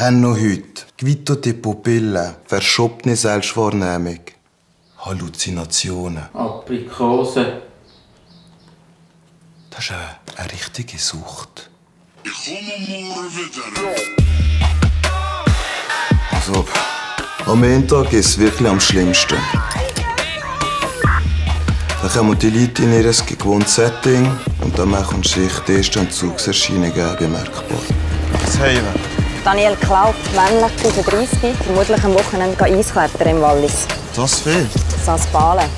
haben noch heute gewitterte Pupillen, verschobene Selbstwahrnehmung, Halluzinationen. Aprikose. Das ist eine, eine richtige Sucht. Ich komme morgen wieder. Also, am Montag ist es wirklich am schlimmsten. Da kommen die Leute in ihr gewohntes Setting und dann machen sich die ersten Entzugserscheinungen bemerkbar. Was haben wir? Daniel Klaub, männlich, 35, vermutlich am Wochenende Eisklettern im Wallis. Das fehlt. Saspalen.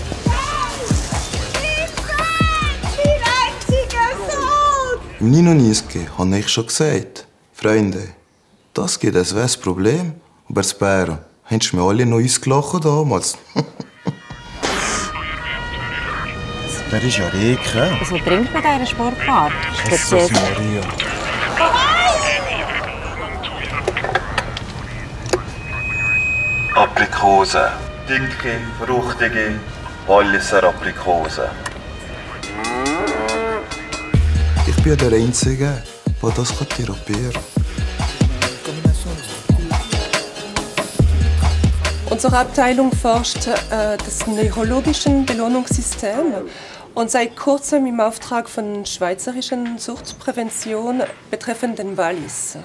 Im Nino Nieske habe ich schon gesagt, Freunde, das gibt ein wes Problem. Aber das Bären, haben sie mir alle noch ausgelacht damals? Der ist ja Reke. Was trinkt man dieser Sportart? Jesus. Maria. Aprikose. Dicke, fruchtige Walliser Aprikose. Ich bin der Einzige, der das therapieren kann. Unsere Abteilung forscht äh, das neurologischen Belohnungssystem und seit kurzem im Auftrag von Schweizerischen Suchtprävention betreffend den Wallis.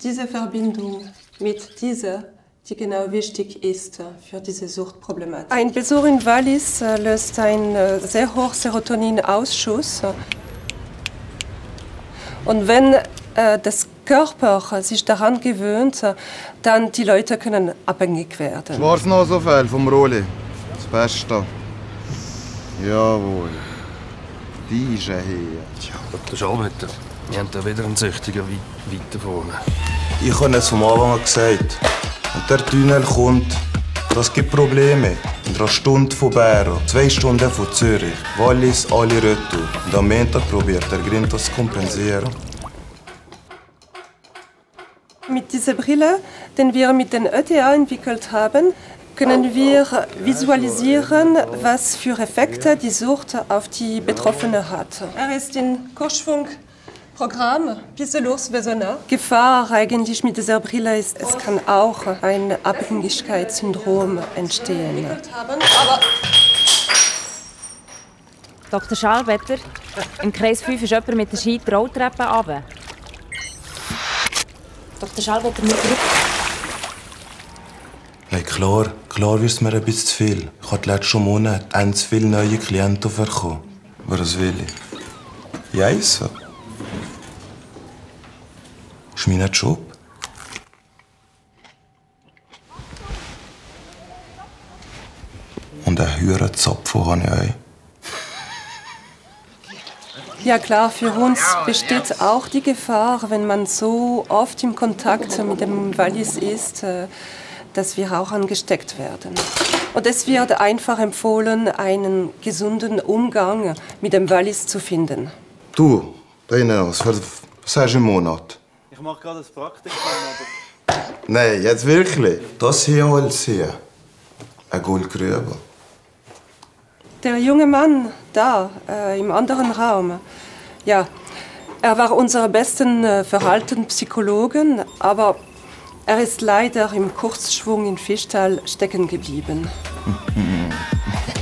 Diese Verbindung mit dieser, die genau wichtig ist für diese Suchtproblematik. Ein Besuch in Wallis äh, löst einen äh, sehr hohen Serotoninausschuss. Und wenn äh, das Körper sich daran gewöhnt, äh, dann die Leute können abhängig werden. Schwarznasenfell vom Roli. Das Beste. Jawohl. Diese hier. Tja, Dr. Schallwetter, wir haben da wieder einen Süchtigen wei- weiter vorne. Ich habe es vom Anfang an gesagt. Und der Tunnel kommt, das gibt Probleme. In einer Stunde von Bern, zwei Stunden von Zürich, Wallis, alle retour. Und am Montag probiert der Grind das zu kompensieren. Mit dieser Brille, die wir mit den ETA entwickelt haben, können wir visualisieren, was für Effekte die Sucht auf die Betroffene hat. Er ist in Kurzfunkprogramm Pisselurs Vesona. Gefahr eigentlich mit dieser Brille ist, es kann auch ein Abhängigkeitssyndrom entstehen. Aber Dr. Schallwetter, im Kreis 5 ist jemand mit der Ski die Rolltreppe runter. Dr. Schallwetter, mit Glück. Hey, klar, klar wird es mir ein bisschen zu viel. Ich habe letzten Monat ein zu viele neue Klienten bekommen. Aber was will ich? Ja, ist so. Ist mein Job. Und einen höheren Zapfen habe ich auch. Ja klar, für uns besteht auch die Gefahr, wenn man so oft im Kontakt mit dem Wallis ist, äh, dass wir auch angesteckt werden. Und es wird einfach empfohlen, einen gesunden Umgang mit dem Wallis zu finden. Du, da hinten, was, sagst du im Monat? Ich mache gerade das Praktikum, aber Nein, jetzt wirklich. Das hier alles hier. Ein Goldgrube. Der junge Mann da äh, im anderen Raum, ja, er war unser besten äh, Verhaltenspsychologen, aber er ist leider im Kurzschwung in Fischtal stecken geblieben.